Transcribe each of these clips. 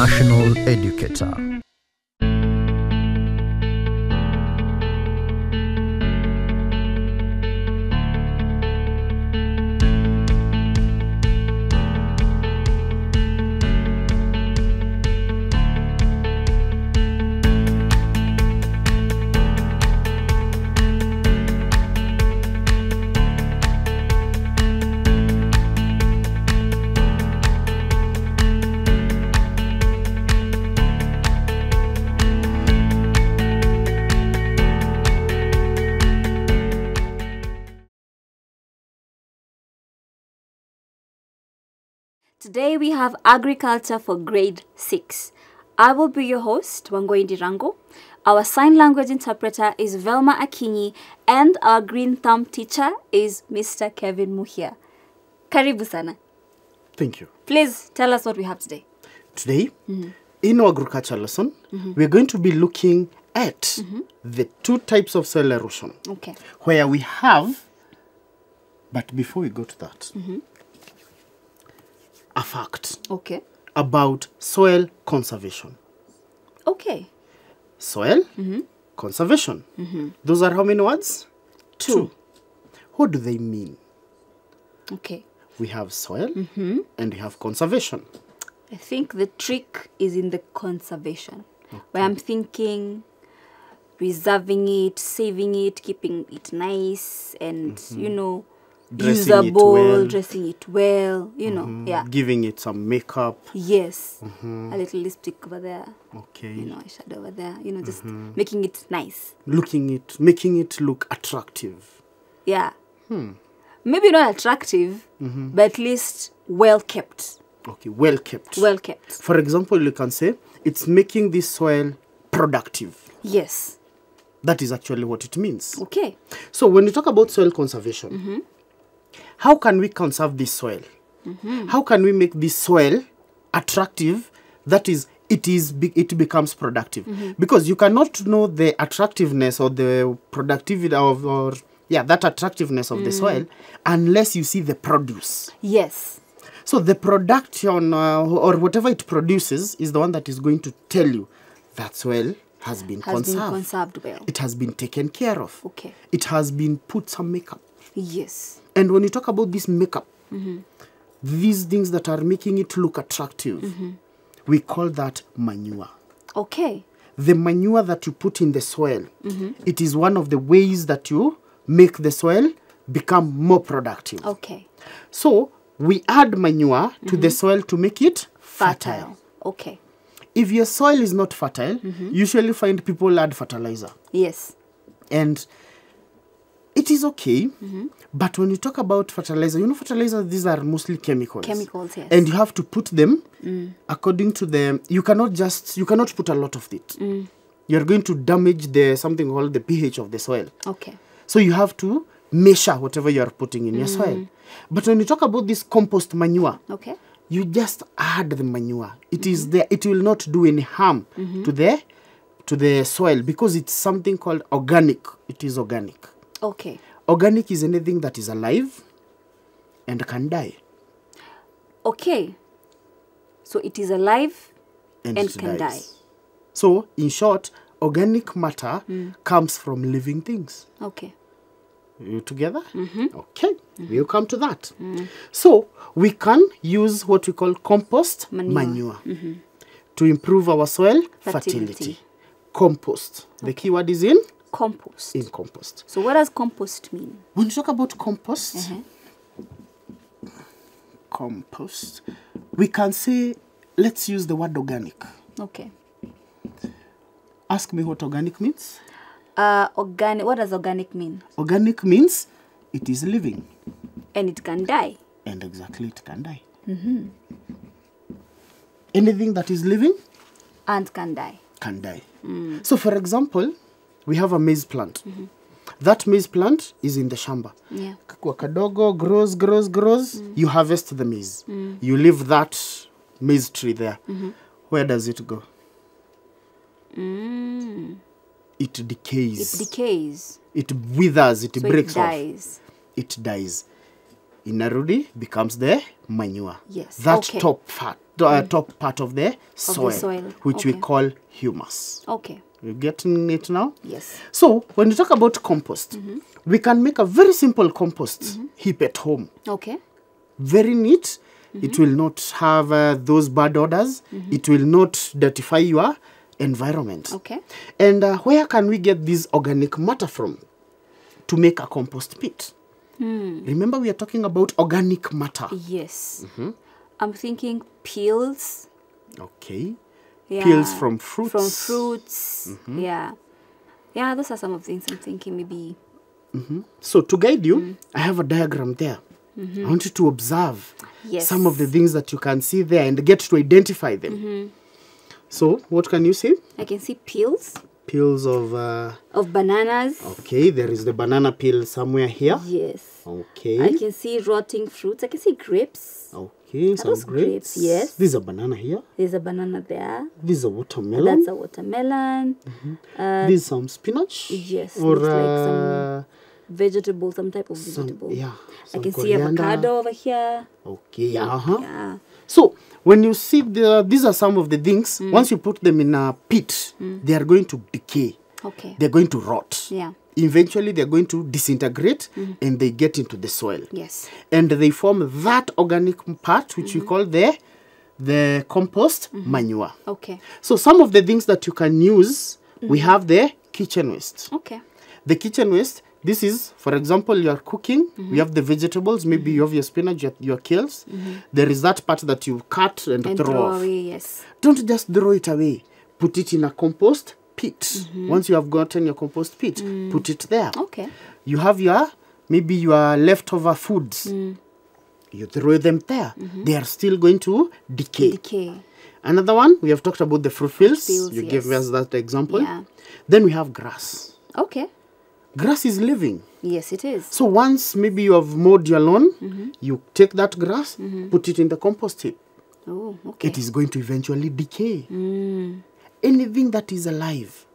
national educator. Today we have agriculture for grade 6. I will be your host, Wangoi Ndirango. Our sign language interpreter is Velma Akinyi and our green thumb teacher is Mr. Kevin Muhia. Karibu sana. Thank you. Please tell us what we have today. Today, mm-hmm. in our agriculture lesson, mm-hmm. we're going to be looking at mm-hmm. the two types of soil erosion, Okay. where we have, but before we go to that, a fact Okay. about soil conservation. Okay. Soil Hmm. conservation. Hmm. Those are how many words? Two. What do they mean? Okay. We have soil Hmm. and we have conservation. I think the trick is in the conservation, okay. where I'm thinking preserving it, saving it, keeping it nice, and you know, Dressing it usable, well. dressing it well. You know, mm-hmm. yeah. Giving it some makeup. Yes, mm-hmm. a little lipstick over there, Okay. you know, eyeshadow over there. You know, just mm-hmm. making it nice. looking it making it look attractive Yeah. Hmm. Maybe not attractive, but at least well kept. okay well kept Well kept. for example you can say it's making this soil productive Yes. that is actually what it means Okay. so when you talk about soil conservation how can we conserve this soil how can we make this soil attractive that is it is it becomes productive because you cannot know the attractiveness or the productivity of or yeah that attractiveness of the soil unless you see the produce Yes. So the production uh, or whatever it produces is the one that is going to tell you that soil has been Has conserved. been conserved well. It has been taken care of. Okay. It has been put some makeup. Yes. And when you talk about this makeup, these things that are making it look attractive, we call that manure. Okay. The manure that you put in the soil, it is one of the ways that you make the soil become more productive. Okay. So we add manure to the soil to make it fertile. Fertile. Okay. If your soil is not fertile, usually find people add fertilizer. Yes. And it is okay. mm -hmm. But when you talk about fertilizer, you know fertilizer these are mostly chemicals. Chemicals, yes. And you have to put them mm. according to the you cannot just you cannot put a lot of it. mm. You're going to damage the something called the pH of the soil. Okay. So you have to measure whatever you are putting in your soil. But when you talk about this compost manure, Okay. you just add the manure. It -hmm. is there. It will not do any harm -hmm. to the to the soil because it's something called organic. It is organic. Okay. Organic is anything that is alive and can die. Okay. So it is alive And, and can die. So, in short, organic matter mm. comes from living things. Okay. You together? Mm-hmm. Okay, mm-hmm. we'll come to that. Mm. So, we can use what we call compost Manure. manure, mm-hmm. to improve our soil fertility. Fertility. Compost. The key word is in Compost. in compost. So what does compost mean? When you talk about compost, Uh-huh. compost, we can say, let's use the word organic. Okay. Ask me what organic means. Uh, organic. What does organic mean? Organic means it is living, And it can die. and exactly it can die. Anything that is living And can die. can die. So, for example, we have a maize plant. mm -hmm. That maize plant is in the shamba. Yeah. Kadogo grows, grows, grows. mm. You harvest the maize. mm. You leave that maize tree there. mm -hmm. Where does it go? mm. It decays. it decays. It withers. It So breaks it dies. off. It dies. Inarudi becomes the manure. Yes, That okay. top part, uh, mm. top part of the soil, of the soil, which okay. we call humus. Okay. You getting it now? Yes. So when you talk about compost, we can make a very simple compost heap at home. Okay. Very neat. It will not have uh, those bad odors. It will not dirtify your environment. Okay. And uh, where can we get this organic matter from to make a compost pit? Remember, we are talking about organic matter. Yes. Mm-hmm. I'm thinking peels. Okay. Yeah. Peels from fruits. Mm-hmm. From fruits. Yeah. Yeah, those are some of the things I'm thinking maybe. So to guide you, I have a diagram there. I want you to observe Yes. some of the things that you can see there and get to identify them. So what can you see? I can see peels Peels of. Uh, of bananas. okay, there is the banana peel somewhere here. Yes. Okay. I can see rotting fruits. I can see grapes. okay, some those grapes. grapes? Yes. This is a banana here. There's a banana there. This is a watermelon. That's a watermelon. Mm -hmm. this is some spinach. yes, Or uh, like some uh, Vegetable, some type of some, vegetable. yeah. I can coriander. see avocado over here. Okay, yeah. Uh-huh. Yeah. So when you see the, these are some of the things. Mm. Once you put them in a pit, mm. they are going to decay. Okay. They're going to rot. Yeah. Eventually, they're going to disintegrate and they get into the soil. Yes. And they form that organic part, which Mm-hmm. we call the the compost manure. Okay. So some of the things that you can use, we Mm-hmm. have the kitchen waste. Okay. The kitchen waste, this is, for example, you are cooking, Mm-hmm. you have the vegetables, maybe you have your spinach, your, your kales. There is that part that you cut and, And throw, throw off. away. Yes. Don't just throw it away. Put it in a compost pit. Mm-hmm. Once you have gotten your compost pit, Mm. put it there. Okay. You have your, maybe your leftover foods. Mm. You throw them there. Mm-hmm. They are still going to decay. Decay. Another one, we have talked about the fruit fields. fields, you gave yes. us that example. Yeah. Then we have grass. Okay. Grass is living. Yes, it is. So once maybe you have mowed your lawn, Mm-hmm. you take that grass, put it in the compost heap. Oh, okay. It is going to eventually decay. Mm. Anything that is alive,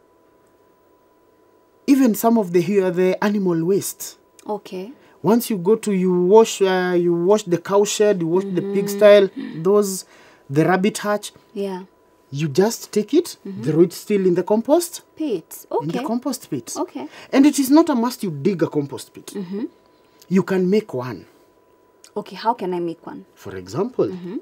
even some of the here the animal waste. Okay. Once you go to you wash uh, you wash the cow shed, you wash the Mm-hmm. pig style, those the rabbit hutch, Yeah. you just take it, throw it still in the compost, Pit. Okay. In the compost pit. Okay. And it is not a must you dig a compost pit. You can make one. Okay. How can I make one? For example, Mm-hmm.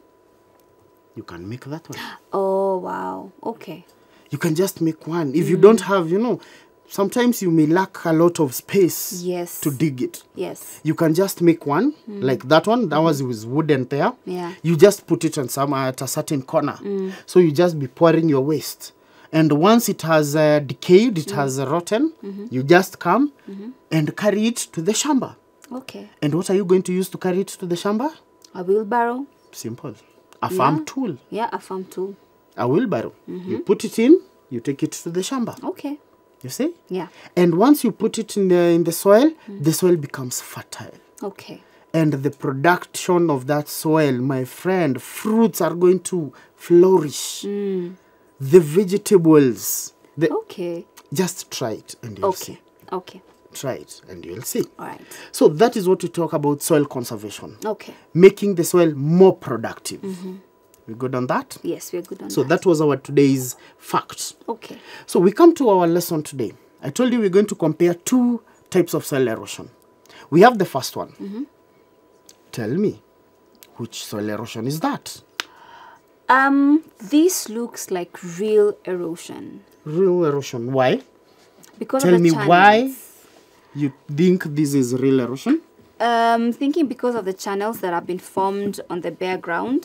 you can make that one. Oh wow. Okay. You can just make one. If Mm. you don't have, you know, sometimes you may lack a lot of space Yes. to dig it. Yes. You can just make one mm. like that one. That was with wooden there. Yeah. You just put it on some at a certain corner. Mm. So you just be pouring your waste. And once it has uh, decayed, it has uh, rotten, -hmm. you just come -hmm. and carry it to the shamba. Okay. And what are you going to use to carry it to the shamba? A wheelbarrow. Simple. A farm Yeah. tool. Yeah, a farm tool. A wheelbarrow. Mm-hmm. You put it in, you take it to the shamba. Okay. You see? Yeah. And once you put it in the in the soil, mm-hmm. the soil becomes fertile. Okay. And the production of that soil, my friend, fruits are going to flourish. Mm. The vegetables, the, Okay. just try it and you'll Okay. see. Okay. Try it and you'll see. All right. So that is what we talk about soil conservation, Okay. making the soil more productive. Mm-hmm. We good on that? Yes, we're good on So that. So that was our today's fact. Okay. So we come to our lesson today. I told you we're going to compare two types of soil erosion. We have the first one. Tell me, which soil erosion is that? Um, this looks like rill erosion Rill erosion. Why? because Tell of the me why you think this is rill erosion? Um, thinking because of the channels that have been formed on the bare ground,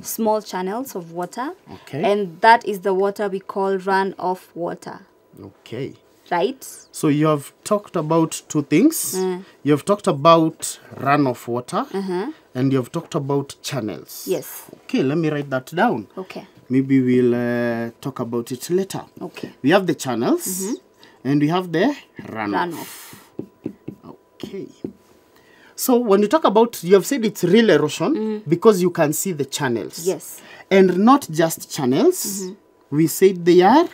small channels of water, Okay. and that is the water we call runoff water, Okay. right? So you have talked about two things. You have talked about runoff water and you have talked about channels. Yes. Okay, let me write that down. Okay. Maybe we'll uh, talk about it later. Okay. We have the channels and we have the runoff. Runoff. Okay. So when you talk about, you have said it's rill erosion mm-hmm. because you can see the channels. Yes. And not just channels. Mm-hmm. We said they are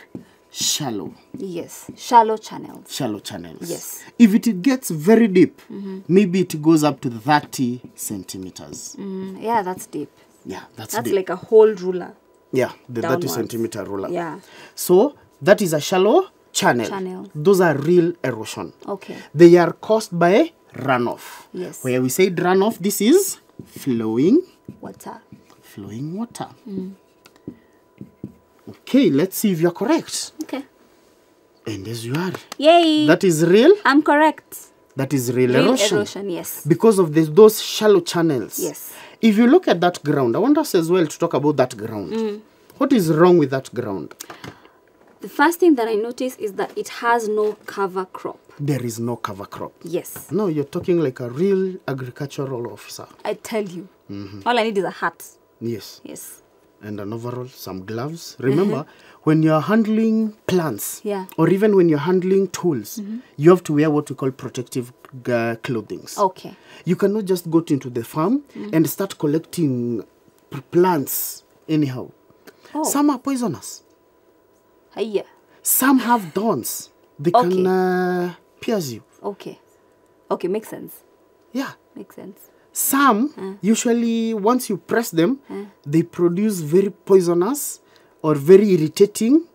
shallow, Yes. Shallow channels. shallow channels. Yes. If it gets very deep, mm-hmm. maybe it goes up to 30 centimeters. Mm, yeah, that's deep. Yeah, that's, That's deep. like a whole ruler. yeah, the 30 centimeter ruler. Yeah. So that is a shallow channel. Channel. Those are rill erosion. Okay. They are caused by runoff. Yes. Where we said runoff, this is flowing, Water. flowing water. Okay, let's see if you're correct. Okay. And as you are. Yay! That is rill. I'm correct. That is rill, Rill erosion. erosion, yes. Because of this, those shallow channels. Yes. If you look at that ground, I want us as well to talk about that ground. Mm. What is wrong with that ground? The first thing that I notice is that it has no cover crop. There is no cover crop. Yes. No, you're talking like a real agricultural officer. I tell you. Mm-hmm. All I need is a hat. Yes. Yes. And an overall, some gloves. Remember, when you're handling plants. Yeah. Or even when you're handling tools, you have to wear what we call protective uh, clothing. Okay. You cannot just go into the farm Mm. and start collecting plants anyhow. Oh. Some are poisonous. Hiya. Some have thorns. They Okay. can uh, you. Okay. Okay, makes sense. Yeah. Makes sense. Some, usually, once you press them, they produce very poisonous or very irritating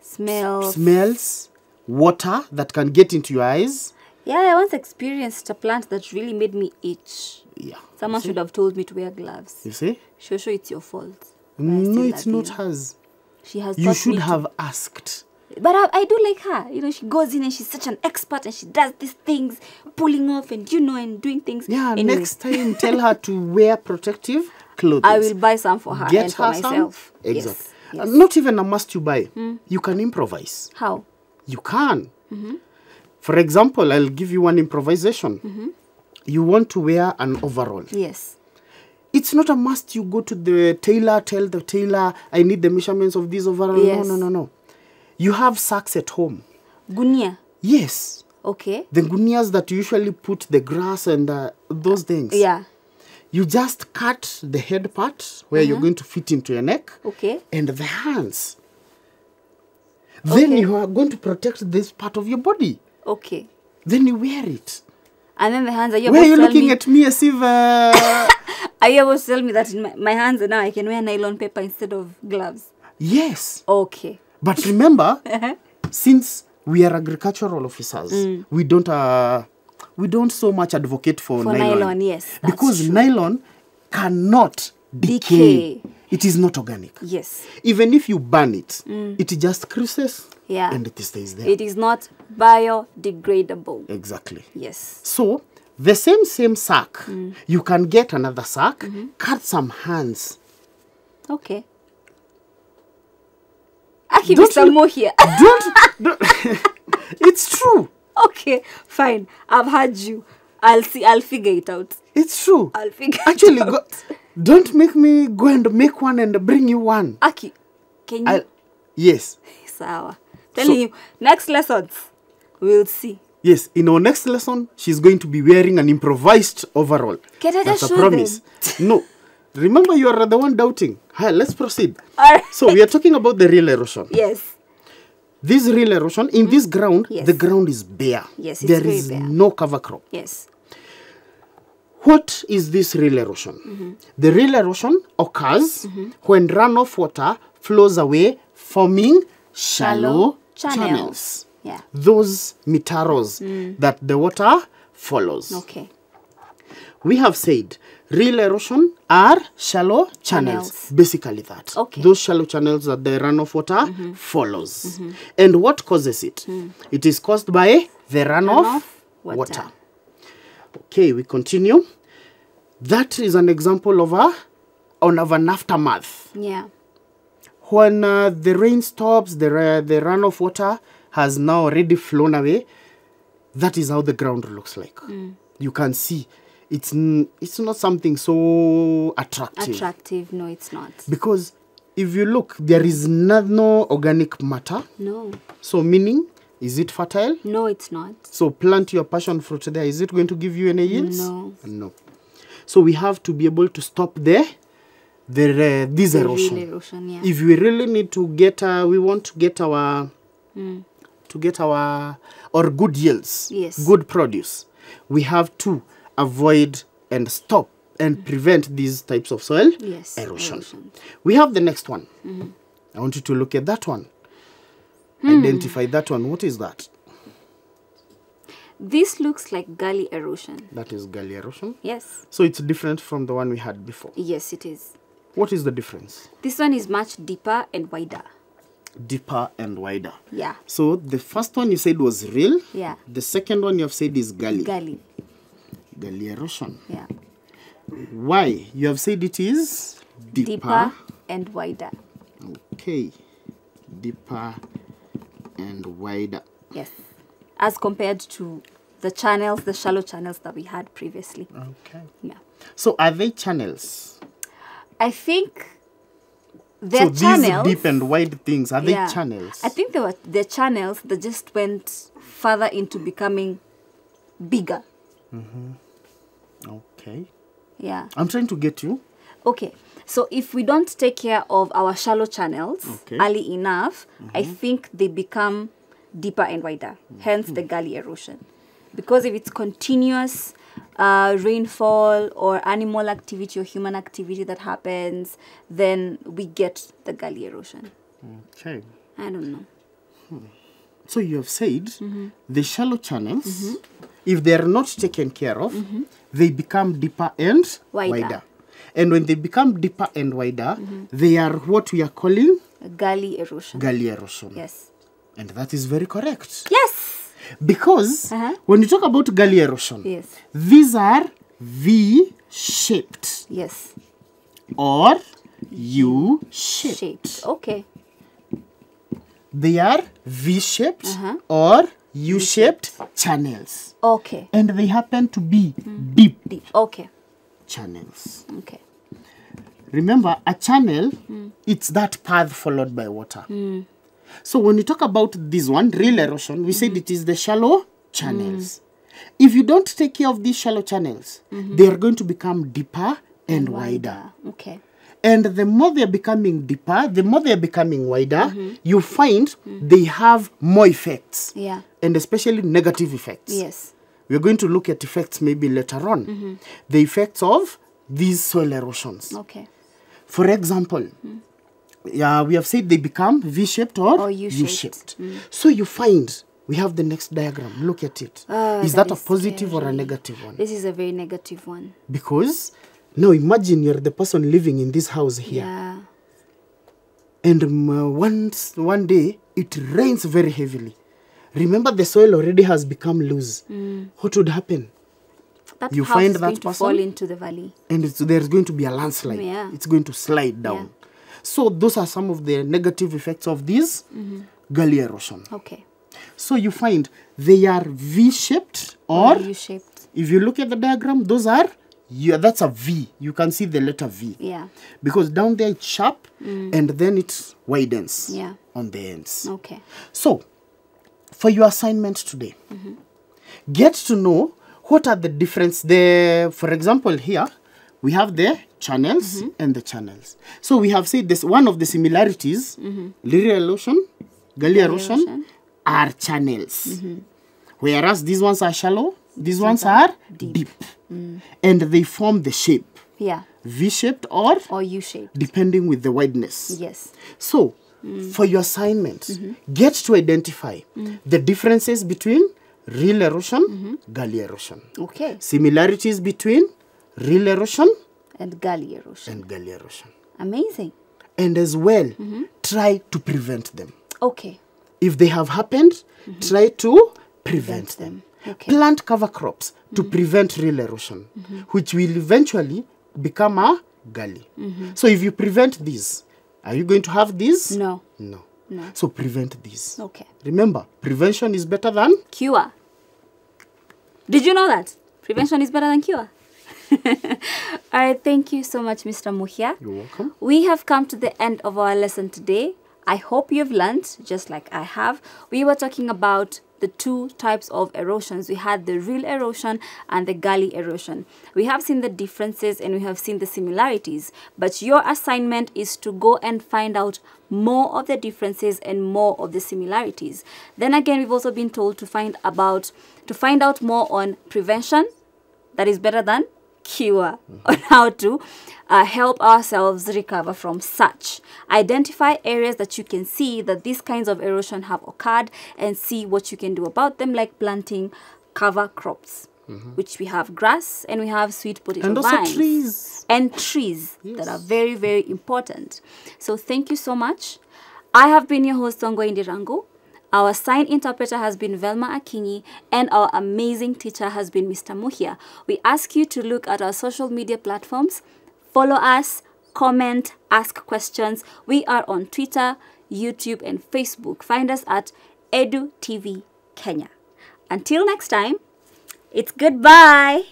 Smell. smells, water that can get into your eyes. Yeah, I once experienced a plant that really made me itch. Yeah. Someone should have told me to wear gloves. You see? Shosho, it's your fault. No, it's not hers. She has You should have asked. But I, I do like her. You know, she goes in and she's such an expert and she does these things, pulling off and, you know, and doing things. Yeah, Anyway, next time tell her to wear protective clothes. I will buy some for her Get and for her some. myself. Exactly. Yes. Uh, yes. Not even a must you buy. You can improvise. How? You can. Mm-hmm. For example, I'll give you one improvisation. Mm-hmm. You want to wear an overall. Yes. It's not a must you go to the tailor, tell the tailor, I need the measurements of this overall. Yes. No, no, no, no. You have sacks at home. Gunia. Yes. Okay. The gunias that you usually put the grass and uh, those things. Yeah. You just cut the head part where Uh-huh. you're going to fit into your neck Okay. and the hands. Then Okay. you are going to protect this part of your body. Okay. Then you wear it. And then the hands are you Why are you looking me, at me as if uh, Are you about to tell me that in my, my hands now I can wear nylon paper instead of gloves? yes? Okay. But remember, Uh-huh. since we are agricultural officers, we don't uh, we don't so much advocate for, Mm. For nylon. nylon, yes, because true. nylon cannot decay. Decay. It is not organic. Yes. Even if you burn it, it just creases Yeah. and it stays there. It is not biodegradable. exactly. Yes. So the same same sack, Mm. you can get another sack, Mm-hmm. cut some hands. Okay. Don't Mr. you- Mo here. Don't, don't it's true. okay, fine. I've heard you. I'll see. I'll figure it out. It's true. I'll figure Actually, it out. go, don't make me go and make one and bring you one. Aki, can you? I, yes, Sawa. Telling you, next lessons, we'll see. yes. In our next lesson, she's going to be wearing an improvised overall. Can I That's a promise. no, remember you are the one doubting. Hi, let's proceed. All right. So we are talking about the rill erosion. Yes. This rill erosion in this ground, Yes. the ground is bare. Yes, there is bare. no cover crop. Yes. What is this rill erosion? Mm-hmm. The rill erosion occurs when runoff water flows away, forming shallow, Shallow channels. channels. Yeah. Those mitaros that the water follows. Mm. Okay. We have said rill erosion are shallow channels. Channels. Basically, that. Okay. Those shallow channels that the runoff water follows. And what causes it? It is caused by the runoff, Mm. Runoff water. water. Okay, we continue. That is an example of a on of an aftermath. Yeah. When uh, the rain stops, the ra- the runoff water has now already flown away. That is how the ground looks like. Mm. You can see, it's n- it's not something so attractive Attractive. No, it's not. because if you look, there is no, no organic matter. No. So meaning, is it fertile? No, it's not. So plant your passion fruit there. Is it going to give you any yields? No. No. So we have to be able to stop there. the uh, this The erosion. erosion, yeah. If we really need to get, uh, we want to get our Mm. to get our or good yields, Yes. good produce. We have to avoid and stop and prevent these types of soil Yes, erosion. erosion. We have the next one. I want you to look at that one. Hmm. Identify that one. What is that? This looks like gully erosion. That is gully erosion. Yes. So it's different from the one we had before. Yes, it is. What is the difference? This one is much deeper and wider. Deeper and wider. Yeah. So the first one you said was rill. Yeah. The second one you have said is gully. Gully. Gully erosion. Yeah. Why? You have said it is deeper. Deeper and wider. Okay. Deeper and wider. Yes. As compared to the channels, the shallow channels that we had previously. Okay. Yeah. So are they channels? I think they're so these deep and wide things are yeah. they channels? I think they were the channels that just went further into becoming bigger. Mm-hmm. Okay. Yeah. I'm trying to get you. Okay. So if we don't take care of our shallow channels Okay. early enough, I mm-hmm. think they become deeper and wider. Mm-hmm. Hence the gully erosion. Because if it's continuous uh, rainfall or animal activity or human activity that happens, then we get the gully erosion. Okay. I don't know. Hmm. So you have said Mm-hmm. the shallow channels, if they are not taken care of, they become deeper and Mm-hmm. Wider. And when they become deeper and wider, Mm-hmm. they are what we are calling Gully erosion. gully erosion. yes. And that is very correct. Yes. Because Uh-huh. when you talk about gully erosion, Yes. these are V shaped Yes. or U shaped. Shaped. Okay. They are V shaped Uh-huh. or U shaped channels. Okay. And they happen to be deep Deep. Okay. channels. Okay. Remember, a channel, hmm. it's that path followed by water. Hmm. So when you talk about this one, rill erosion, we said hmm. it is the shallow channels. If you don't take care of these shallow channels, mm-hmm. they are going to become deeper and wider. Okay. And the more they're becoming deeper, the more they're becoming wider, mm-hmm. you find mm-hmm. they have more effects. Yeah. And especially negative effects. Yes. We're going to look at effects maybe later on. Mm-hmm. The effects of these soil erosions. Okay. For example, yeah, we have said they become V-shaped or, Or U-shaped. U-shaped. Mm. So you find we have the next diagram. Look at it. Ah, is that that, is a positive or a negative one? This is a very negative one. Because now imagine you're the person living in this house here, Yeah. and um, once one day it rains very heavily. Remember, the soil already has become loose. Mm. What would happen? That You house find is going that to person? fall into the valley. and it's, there's going to be a landslide. Yeah. It's going to slide down. So those are some of the negative effects of this Mm-hmm. gully erosion. Okay. So you find they are V-shaped or U-shaped. if you look at the diagram, those are yeah, that's a V. You can see the letter V. Yeah. Because down there it's sharp mm. and then it widens Mm. Yeah. on the ends. Okay. So, for your assignment today, mm-hmm. get to know what are the difference. The, for example, here we have the channels mm-hmm. and the channels. So we have said this one of the similarities, mm-hmm. erosion, Gully erosion, erosion. are channels, whereas these ones are shallow. These ones are deep, mm. and they form the shape Yeah. V-shaped or Or U-shaped. depending with the wideness. Yes. So, mm. for your assignment, mm-hmm. get to identify mm. the differences between rill erosion, mm-hmm. gully erosion. Okay. Similarities between rill erosion And gully erosion. and gully erosion. Amazing. And as well, mm-hmm. try to prevent them. Okay. If they have happened, try to prevent, Prevent them. them. Okay. Plant cover crops to mm-hmm. prevent rill erosion, mm-hmm. which will eventually become a gully. Mm-hmm. So if you prevent this, are you going to have this? No. No. No. So prevent this. Okay. Remember, prevention is better than Cure. Did you know that? Prevention is better than cure. All right, thank you so much, Mr. Muhia. You're welcome. We have come to the end of our lesson today. I hope you've learned, just like I have. We were talking about the two types of erosions. We had the rill erosion and the gully erosion. We have seen the differences and we have seen the similarities. But your assignment is to go and find out more of the differences and more of the similarities. Then again, we've also been told to find about to find out more on prevention that is better than cure on how to uh, help ourselves recover from such. Identify areas that you can see that these kinds of erosion have occurred and see what you can do about them, like planting cover crops. Which we have grass and we have sweet potato And also vines trees. and trees that are very very important. So thank you so much. I have been your host Tongo Indirango. Our sign interpreter has been Velma Akinyi, and our amazing teacher has been Mr. Muhia. We ask you to look at our social media platforms, follow us, comment, ask questions. We are on Twitter, YouTube, and Facebook. Find us at Edu TV Kenya. Until next time, it's goodbye.